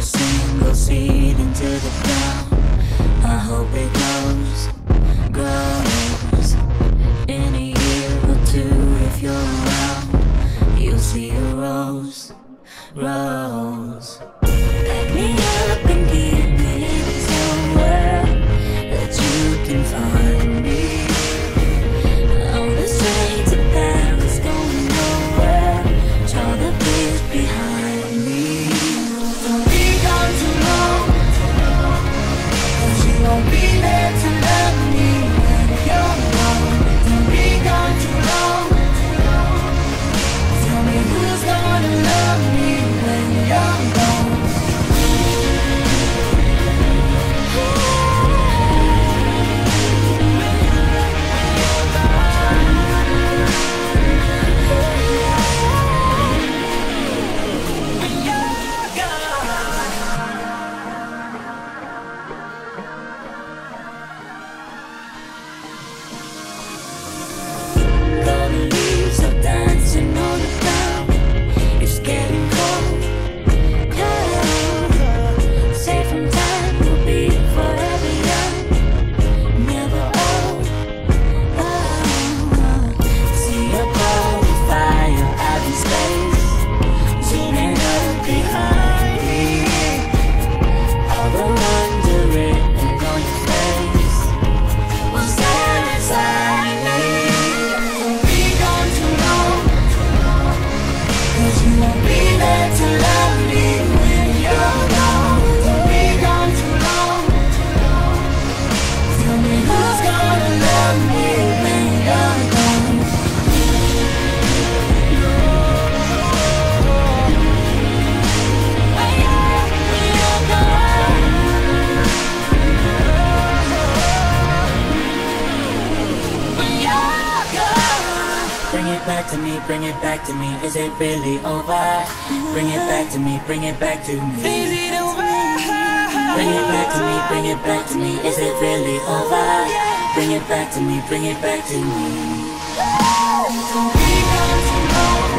seed into the ground. I hope it grows, grows. In a year or two, if you're around, you'll see a rose, rose. Be there to love me it back to me, bring it back to me. Is it really over? Bring it back to me, bring it back to me. Is it over? Bring it back to me, bring it back to me. Is it really over? Bring it back to me, bring it back to me. Don't be